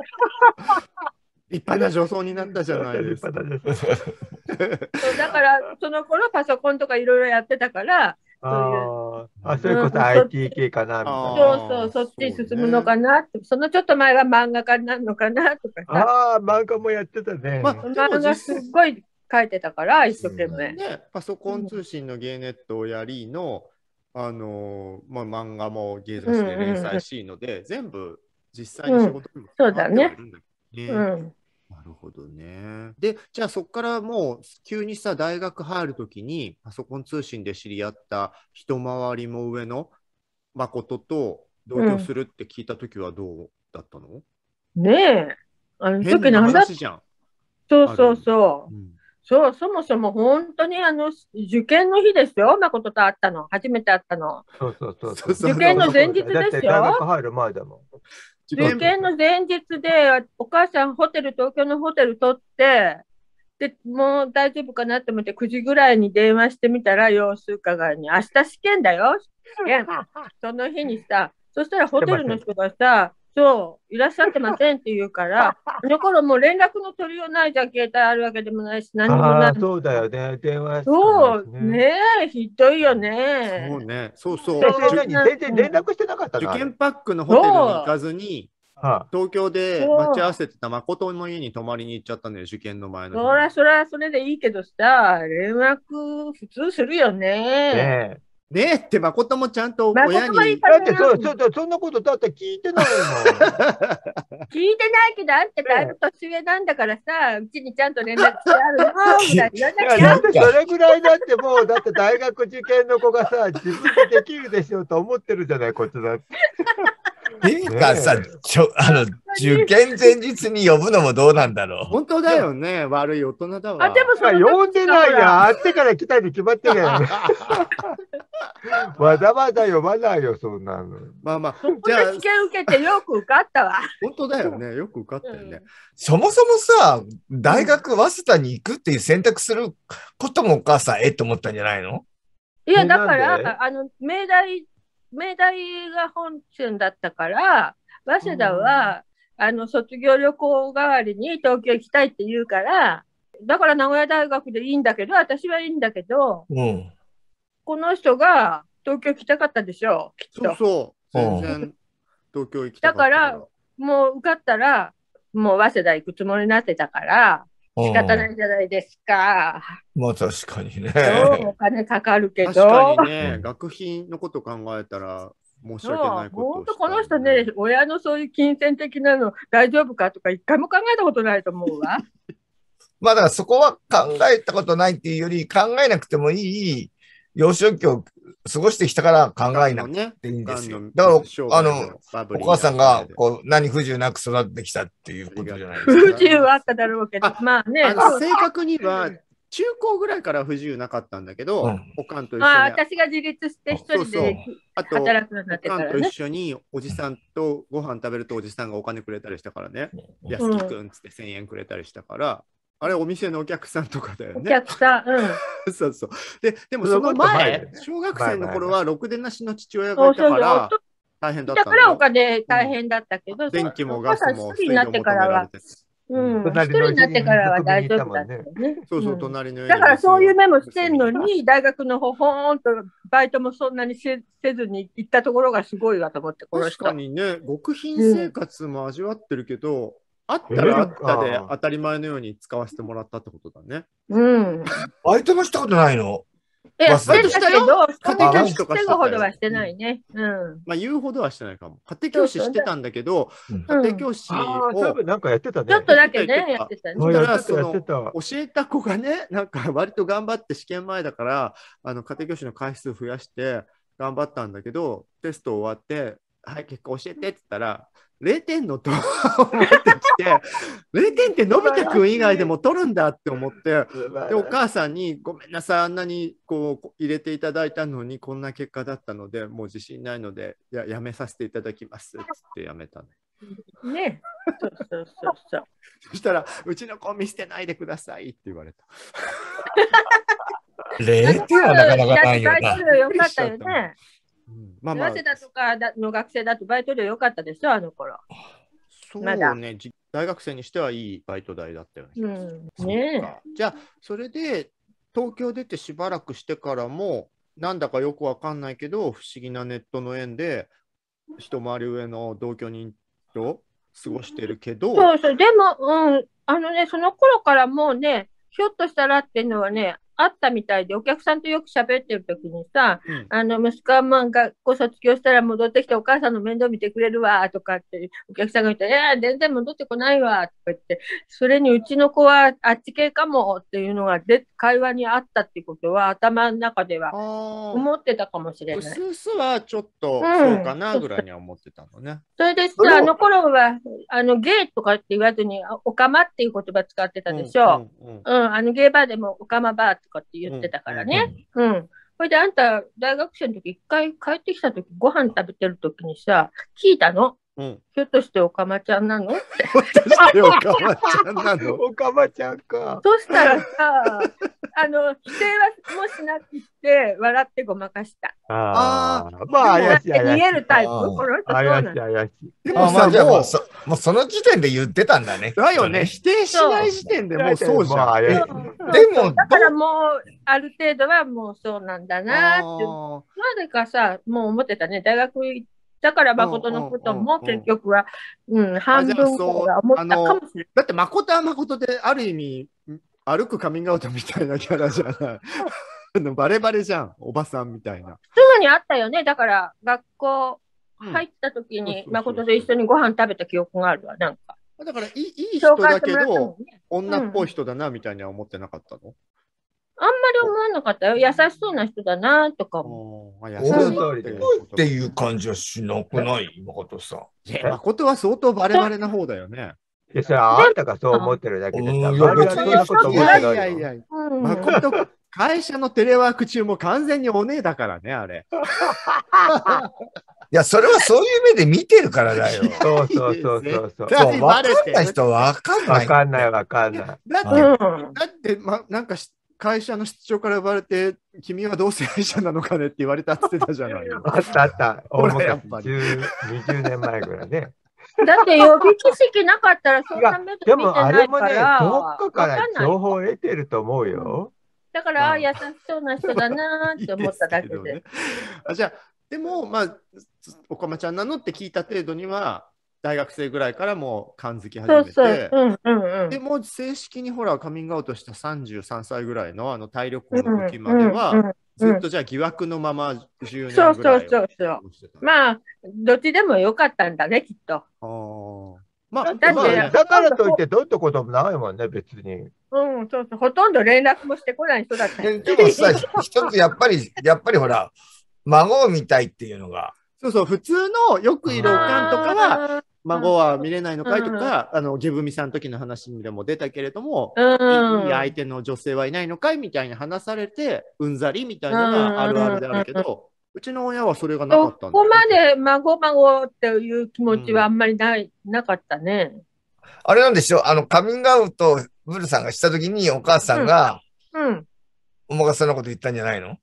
立派な女装になったじゃないですか。そうだから、その頃パソコンとかいろいろやってたから、あー。あ、それこうんそ IT 系かなみたいあな。そうそう、そっちに進むのかなって、そのちょっと前は漫画家になるのかなとかさ、ああ、漫画もやってたね。ま漫画すっごい書いてたから、一生懸命。ね、パソコン通信のゲーネットをやりの、あのーまあ、漫画も芸雑誌で連載しので、全部実際に仕事にもそうだね関わってはいるんだけど。ね。うん。なるほどね。で、じゃあそこからもう急にさ、大学入るときにパソコン通信で知り合った一回りも上の誠と同居するって聞いたときはどうだったの、ねえ。あの時なんだ話じゃん。そうそうそう。うんそう、そもそも本当にあの、受験の日ですよ、誠と会ったの。初めて会ったの。そうそうそうそうそう受験の前日ですよ入る前だもん。受験の前日で、お母さんホテル、東京のホテル取って、で、もう大丈夫かなって思って9時ぐらいに電話してみたら、様子伺いに、明日試験だよ。試験。その日にさ、そしたらホテルの人がさ、そう、いらっしゃってませんって言うから、あの頃もう連絡の取りようないじゃん、携帯あるわけでもないし、何もないああ、。そうだよね。電話しかそう、ねえ、ひどいよそうね。ね。そうそう。でそうそれ何全然連絡してなかったの？受験パックのホテルに行かずに、は東京で待ち合わせてた誠の家に泊まりに行っちゃったんだよ、受験の前の。そらそらそれでいいけどさ、連絡普通するよあね。ねえねえって誠もちゃんと親にだってそ、そ、そそんなことだって聞いてないもん。聞いてないけど、あんただいぶ年上なんだからさ、うちにちゃんと連絡してあるのぐらいなだってそれぐらいだってもう、だって大学受験の子がさ、自分でできるでしょうと思ってるじゃない、こっちだって。っていうかさ、ちょ、あの、受験前日に呼ぶのもどうなんだろう。本当だよね。悪い大人だわ。あ、でもその呼んでないやん。あってから来たに決まってるやん。わざわざ呼ばないよ、そんなの。まあまあじゃあで試、験受けてよく受かったわ。本当だよね。よく受かったよね。そもそもさ、大学早稲田に行くっていう選択することもお母さん、えって思ったんじゃないのいや、えだから、あの、明大、明大が本線だったから、早稲田は、あの、卒業旅行代わりに東京行きたいって言うから、だから名古屋大学でいいんだけど、私はいいんだけど、うん。この人が東京行きたかったでしょ、きっそうと。そう。うん全然東京行きたかっただから、もう受かったら、もう早稲田行くつもりになってたから、仕方ないじゃないですか。まあ確かにね。お金かかるけど。確かにうね、ん学費のこと考えたら申し訳ないことを本当この人ね、親のそういう金銭的なの大丈夫かとか一回も考えたことないと思うわ。まあだからそこは考えたことないっていうより、考えなくてもいい幼少期を過ごしてきたから考えなくね。ていいんですよ。だから、あの、お母さんがなこう何不自由なく育ってきたっていうことじゃないですか。不自由はあっただろうけどあ、まあね。あの正確には中高ぐらいから不自由なかったんだけど、うんおかんと一緒に、まあ私が自立して一人そうそうであと、働くようになっおかんとてからね一。緒におじさんとご飯食べるとおじさんがお金くれたりしたからね、うん安木くんっつって1000円くれたりしたから、あれお店のお客さんとかだよおね。客さん、うん。そうそう。で、でもその前よ、小学生の頃はろくでなしの父親がいたから。大変だっだからお。金大変だったけど、電気もおガスも母さん一人になってからは、て。うん、一人になってからは大丈夫だったよね。そうそう、ん隣のだからそういう目もしてんのに、大学のほほーんとバイトもそんなにせせずに行ったところがすごいわと思って、この人確か。にね、極貧生活も味わってるけど、あったらあったでえー当たり前のように使わせてもらったってことだね。うん。バイトもしたことないの？いや、してたけど、家庭教師とか防してたよぐほどはしてないね。うん。まあ言うほどはしてないかも。家庭教師してたんだけど、うん家庭教師ああ、多を分なんかやってたね。ちょっとだけね、やってたね。そしたらやってた、やってた。教えた子がね、なんか割と頑張って試験前だから、あの家庭教師の回数増やして頑張ったんだけど、テスト終わって、はい、結果教えてって言ったら、0点のと思ってきて、0点ってのび太くん以外でも取るんだって思って、で、お母さんに、ごめんなさい、あんなにこう入れていただいたのに、こんな結果だったので、もう自信ないので、ややめさせていただきますっつってやめたの。ね。そうそうそうそう。そしたら、うちの子見捨てないでくださいって言われた。0点はなかなかないよなよかったよね。うんまあまあ早稲、田とかの学生だとバイト料よかったでしょ、あの頃。そうね、じ大学生にしてはいいバイト代だったよね。うん。ねかじゃあ、それで東京出てしばらくしてからも、なんだかよくわかんないけど、不思議なネットの縁で、一回り上の同居人と過ごしてるけど、そうそう。でも、うん。あのね、その頃からもうね、ひょっとしたらっていうのはね、あったみたいで、お客さんとよく喋ってる時にさ、うんあの、息子はまあ学校卒業したら戻ってきてお母さんの面倒見てくれるわ、とかって、お客さんが言って、いや、全然戻ってこないわ、とか言って、それにうちの子はあっち系かもっていうのがで、会話にあったってことは、頭の中では思ってたかもしれうない。すうすはちょっとうんそうかなぐらいには思ってたのね。それでさあの頃は、あの、ゲイとかって言わずに、あおかまっていう言葉使ってたでしょ。うんうんうんうん、あの、ゲイバーでもおかまバーとかって言ってたからね。うん。それであんた、大学生の時、一回帰ってきた時、ご飯食べてる時にさ、聞いたの。うん。ひょっとしておかまちゃんなの？って。ひょっとしておかまちゃんなの？おかまちゃんか。そしたらさ、あの、否定はもしなくて、笑ってごまかした。ああ、まあ怪しい怪しい。逃げるタイプ？怪しい。怪しい。でもさ、もう、そ、もうその時点で言ってたんだね。だよね、否定しない時点でもうそうじゃん。まあ怪しいそうでもだからもう、ある程度はもうそうなんだなって。なぜかさ、もう思ってたね。大学行ったから誠のこともうんうんうんうん結局は、うん、半分くらいは思ったかもしれない。だって誠は誠である意味歩くカミングアウトみたいなキャラじゃない。バレバレじゃん、おばさんみたいな。すぐにあったよね。だから、学校入った時に、うん誠と一緒にご飯食べた記憶があるわ。なんか。だからいいいい人だけど、んね。女っぽい人だなみたいには思ってなかったの、あんまり思わなかったよ。優しそうな人だなとか思おーあお優しいーっていっていう感じはしなくない？誠さん。いや誠は相当バレバレな方だよね。いや、それはあんたがそう思ってるだけでさ、うんいや周りはそんなこといやい思ってないよ。やいや。誠、会社のテレワーク中も完全にお姉だからね、あれ。いや、それはそういう目で見てるからだよ。そうそうそうそうそう。絶対そう、わバレてるかんない人はわかんない。わかんないわかんない。だって、うん。だって、ま、なんかし会社の室長から呼ばれて、君は同性愛者なのかねって言われたって言ってたじゃないの。あったあった。大ほらやっ昔、ぱり10 20年前ぐらいね。だって予備知識なかったらそんな目でで見てもあれもね、ないから。どっかから情報を得てると思うよ。だから、あ優しそうな人だなーって思っただけで。いいすけどねあじゃあ、でも、まあ、おかまちゃんなのって聞いた程度には、大学生ぐらいからもう感づき始めて、そうそう。うんうんうん。でも正式にほらカミングアウトした33歳ぐらいのあの体力の時までは、うんうんうんずっとじゃあ疑惑のまま10年ぐそうらいそうそうそう。過ごしてたまあ、どっちでもよかったんだね、きっと。あーまあ、だまあ、だからといってどうってこともないもんね、別に。うん、そうそう。ほとんど連絡もしてこない人だったよ。でもさ、一つやっぱり、やっぱりほら、孫を見たいっていうのが、そうそう、普通のよくいるおかんとかは、は、孫は見れないのかい？とか、あの、ゲブミさんの時の話にでも出たけれども、うん。いい相手の女性はいないのかい？みたいに話されて、うんざりみたいなのがあるあるであるけど、うちの親はそれがなかそったんだこまで孫孫っていう気持ちはあんまりない、なかったね。あれなんでしょあの、カミングアウトをブルさんがしたときにお母さんが、うん。おまかさんのこと言ったんじゃないの？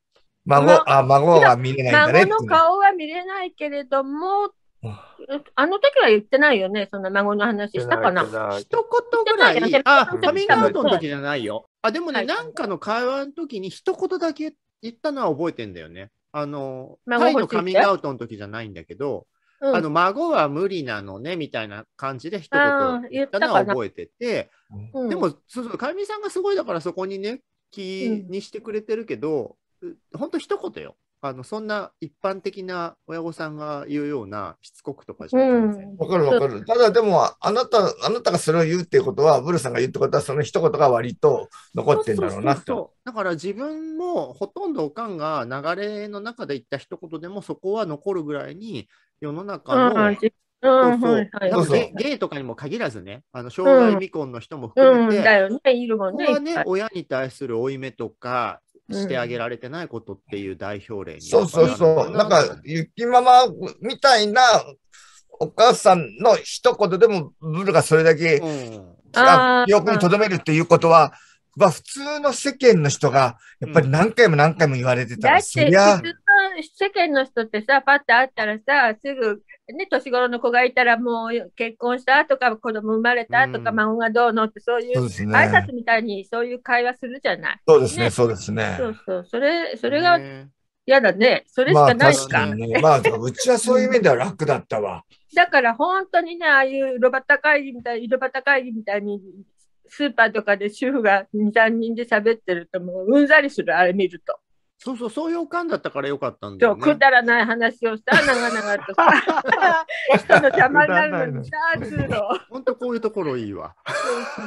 孫、まあ、孫は見れないんだね孫の顔は見れないけれどもうん、あの時は言ってないよね、そんな孫の話したかな。一言ぐらい、あ、カミングアウトの時じゃないよ。あ、でもね、はい。なんかの会話の時に一言だけ言ったのは覚えてんだよね。あの、孫タイのカミングアウトの時じゃないんだけど、うん。あの、孫は無理なのね、みたいな感じで一言言ったのは覚えてて、うん。でも、そうそう、かみさんがすごいだからそこにね、気にしてくれてるけど、ほんと一言よ。あの、そんな一般的な親御さんが言うようなしつこくとかじゃ全然。うんわかるわかる。ただでも、あなた、あなたがそれを言うっていうことは、ブルさんが言うってことは、その一言が割と残ってんだろうなって。そうそうそうだから自分もほとんどおかんが流れの中で言った一言でもそこは残るぐらいに世の中うんの、ゲゲイとかにも限らずね、あの障害未婚の人も含うん、めて、だよね、いるもんね。親に対する負い目とかうんしてあげられてないことっていう代表例にそうそうそう。なんか、ゆきママみたいなお母さんの一言でも、ブルがそれだけ記憶に留めるっていうことは、まあ普通の世間の人が、やっぱり何回も何回も言われてたら、だって、普通そりゃの、世間の人ってさ、パッと会ったらさ、すぐ、ね、年頃の子がいたら、もう結婚したとか、子供生まれたとか、うん孫がどうのって、そういう挨ね。拶みたいに、そういう会話するじゃない？そうですね、ねそうですねそ。うそう、それ、それがね嫌だね。それしまあかないか。確かにね。まあ、うちはそういう面では楽だったわ。だから本当にね、ああいう炉端会議みたい、井戸端会議みたいに、スーパーとかで主婦が2、3人で喋ってると、もううんざりする、あれ見ると。そうそう、そういうおかんだったからよかったんだよね。くだらない話をさ、長々とさ、人の邪魔になるのにさ、つうの。ほんとこういうところいいわ。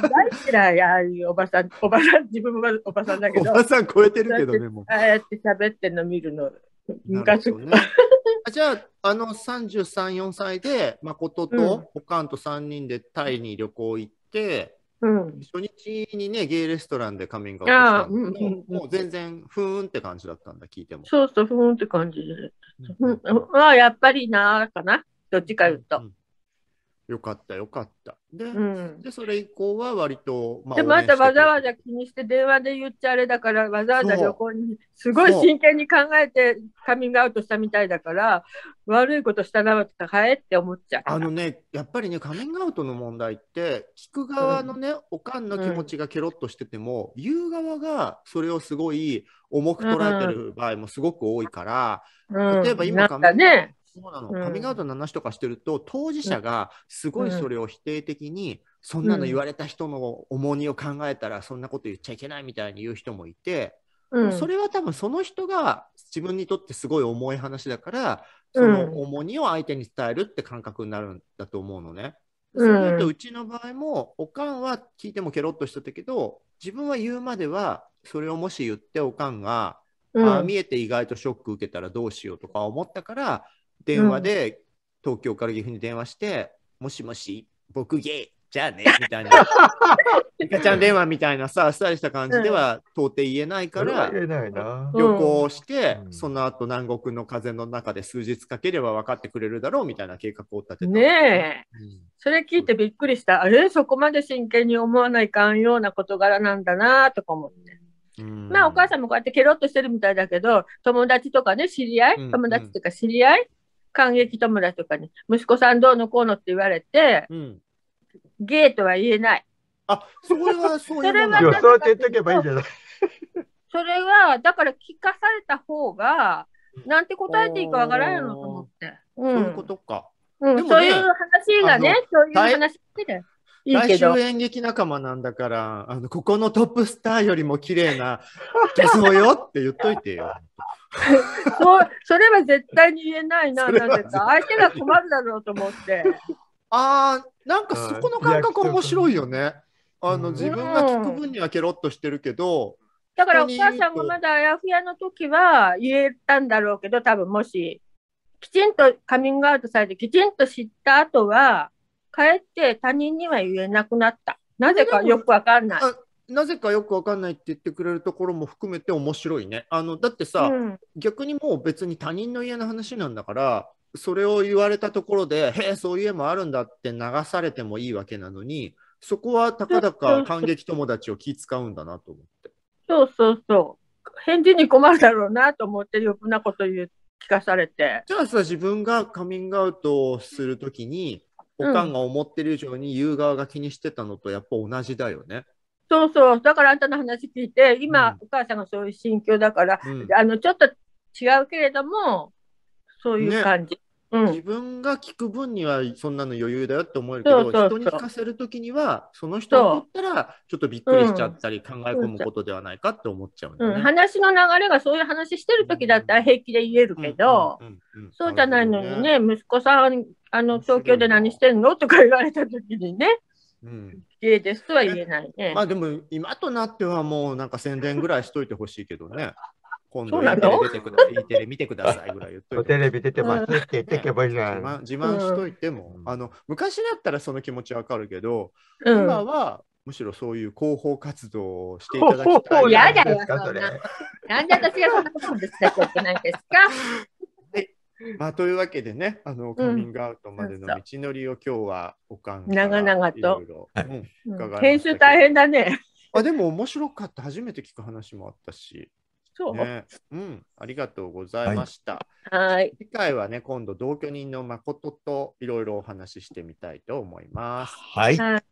大嫌い、ああいうおばさん、おばさん、自分はおばさんだけど、あおばさん超えてるけどね、もう。あやって喋ってんの見るの、昔ねあじゃあ、あの33、4歳で、誠うんとおかんと3人でタイに旅行行って、うん。初日にね、ゲイレストランでカミングアウトしたんだけどああうんうんうんもう全然、ふーんって感じだったんだ、聞いても。そうそう、ふーんって感じで。うん、ああ、やっぱりなーかな？どっちか言うと。んよかったよかった。で、うん。でそれ以降は割と、まで、またわざわざ気にして電話で言っちゃあれだから、わざわざ旅行にすごい真剣に考えてカミングアウトしたみたいだから、悪いことしたなとか、はいって思っちゃう。あのね、やっぱりね、カミングアウトの問題って、聞く側のね、おかんの気持ちがケロッとしてても、言う側がそれをすごい重く捉えてる場合もすごく多いから、うん、例えば今なんかね、そうなの、うん。カミングアウトの話とかしてると、当事者がすごいそれを否定的に、そんなの言われた人の重荷を考えたら、そんなこと言っちゃいけないみたいに言う人もいて、うん、それは多分その人が自分にとってすごい重い話だから、その重荷を相手に伝えるって感覚になるんだと思うのね。うん。それで言うとうちの場合も、おかんは聞いてもケロッとしてたけど、自分は言うまでは、それをもし言っておかんが、うん。ああ見えて意外とショック受けたらどうしようとか思ったから、電話で東京から岐阜に電話して、もしもし、僕ゲイ、じゃあね、みたいな。リカちゃん電話みたいなさ、あっさりした感じでは到底言えないから、旅行して、うん。その後南国の風の中で数日かければ分かってくれるだろうみたいな計画を立てた。ねえ、うん。それ聞いてびっくりした。あれそこまで真剣に思わないかんような事柄なんだなとか思って。うん。まあお母さんもこうやってケロッとしてるみたいだけど、友達とかね、知り合い、うん。友達とか知り合い、感激友達とかに、息子さんどうのこうのって言われて、うん。ゲイとは言えない。あ、それはそういうもん それはそうやって言っとけばいいんじゃない？それは、だから聞かされた方が、なんて答えていいかわからないのと思って。うそういうことか。うんでもねそういう話がね、そういう大話でいい演劇仲間なんだから、あのここのトップスターよりも綺麗な女装よって言っといてよ。そうそれは絶対に言えないな、なぜか？相手が困るだろうと思って。ああ、なんかそこの感覚面白いよね。あのうん自分が聞く分にはケロッとしてるけど、だからお母さんがまだあやふやの時は言えたんだろうけど、多分もし、きちんとカミングアウトされて、きちんと知った後は、かえって他人には言えなくなった。なぜかよくわかんない。あなぜかよくわかんないって言ってくれるところも含めて面白いね。あのだってさ、うん逆にもう別に他人の家の話なんだから、それを言われたところで、へえ、そういう家もあるんだって流されてもいいわけなのに、そこはたかだか感激友達を気使うんだなと思って。そうそうそう。返事に困るだろうなと思って余計なこと言う聞かされて。じゃあさ、自分がカミングアウトをするときに、おかんが思ってる以上に言う側が気にしてたのとやっぱ同じだよね。そうそう。だからあんたの話聞いて、今、うんお母さんがそういう心境だから、うんあの、ちょっと違うけれども、そういう感じ。うん。自分が聞く分にはそんなの余裕だよって思えるけど、そうそうそう人に聞かせるときには、その人にとったら、ちょっとびっくりしちゃったり、考え込むことではないかって思っちゃうんだうん。話の流れがそういう話してる時だったら平気で言えるけど、そうじゃないのにね、息子さん、あの、東京で何してんの？とか言われた時にね、うんゲイですとは言えないねま。あでも、今となってはもうなんか宣伝ぐらいしといてほしいけどね。今度 E の？テレ出てください。E テレ見てくださいぐらい言っといて。テレビ出てますって言ってけばいいじゃ自ない。慢自慢しといても、うんあの昔だったらその気持ちわかるけど、うん。今はむしろそういう広報活動をしていただきたい。ほうやだよですかそれ。なんで私がそんなことを伝えちゃいけないんですか？まあ、というわけでね、あのカミングアウトまでの道のりを今日はおかん長々といろいろはいうん編集大変だね。あでも面白かった。初めて聞く話もあったし、そう。ね。うん、ありがとうございました。はい。次回はね、今度同居人の誠といろいろお話ししてみたいと思います。はい。はい。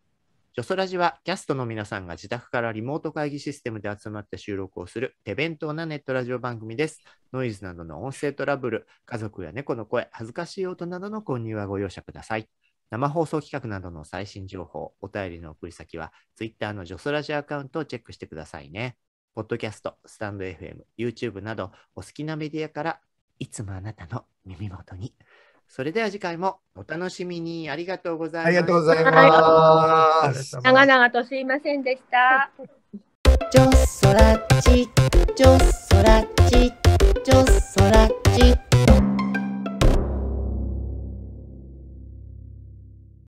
ジョソラジはキャストの皆さんが自宅からリモート会議システムで集まって収録をする手弁当なネットラジオ番組です。ノイズなどの音声トラブル、家族や猫の声、恥ずかしい音などの購入はご容赦ください。生放送企画などの最新情報、お便りの送り先は Twitter のジョソラジアカウントをチェックしてくださいね。ポッドキャスト、スタンド FM、YouTube などお好きなメディアからいつもあなたの耳元に。それでは次回もお楽しみにありがとうございます。ありがとうございます。はい、長々とすいませんでした。ちょそらち、ちょそらち、ちょそらち。